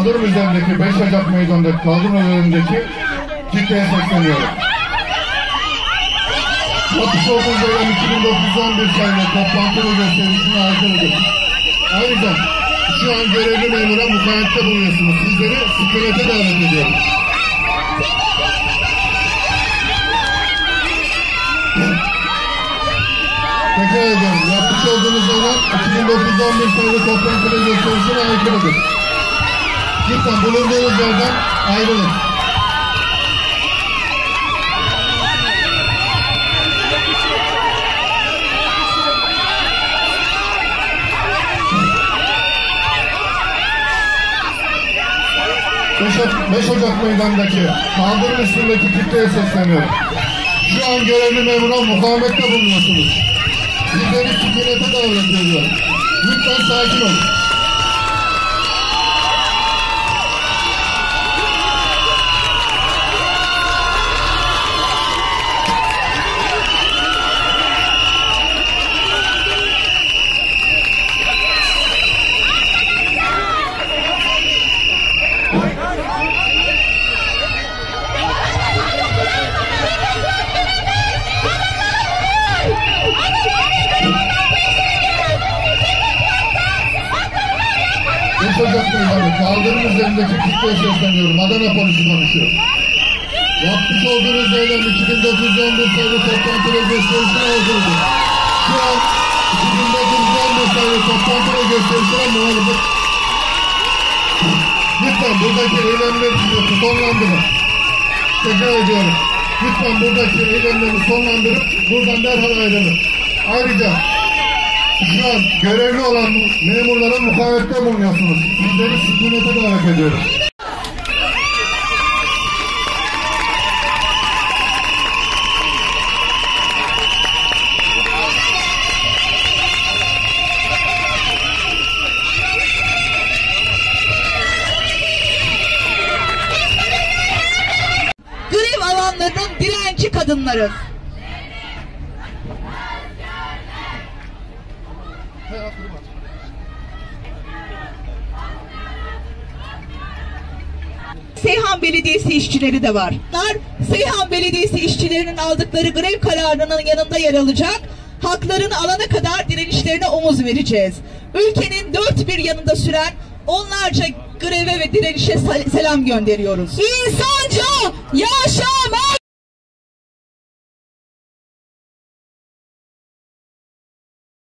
Adır üzerindeki 5 Ocak Meydanı'ndaki kaldırım önündeki kitleye sesleniyorum. Çatışma Okul'dan 2911 sayılı toplantı ve gösterisini hazırladık. Ayrıca şu an görevli memura mukayyette bulunuyorsunuz. Sizleri sükunete davet ediyorum. Tekrar ediyorum. Yapmış olduğunuz olan 2911 sayılı toplantı ve gösterisine aykırıdır. Lütfen bulunduğunuz yerden ayrılın. Beş, Beş Ocak meydandaki kaldırım üstündeki kitleye sesleniyorum. Şu an görevli memura mukavemette bulunuyorsunuz. Sizleri sükunete davet ediyorum. Lütfen sakin olun. Kaldırım üzerindeki kitleye sesleniyorum. Adana polisi konuşuyor. Yapmış olduğunuz eylem 2911 sayılı toplantı ve gösterisine hazırdır. Şu an 2911 sayılı toplantı ve gösterisine muhalefet. Lütfen buradaki eylemleri sonlandırın. Tekrar ediyorum. Lütfen buradaki eylemleri sonlandırıp buradan derhal ayrılın. Ayrıca şu görevli olan memurlara mukavette bulunuyorsunuz. Sizleri sükunete davet ediyorum. Grev alanlarının direnci kadınları. Seyhan Belediyesi işçileri de var. Bunlar Seyhan Belediyesi işçilerinin aldıkları grev kararının yanında yer alacak. Haklarını alana kadar direnişlerine omuz vereceğiz. Ülkenin dört bir yanında süren onlarca greve ve direnişe selam gönderiyoruz. İnsanca yaşamak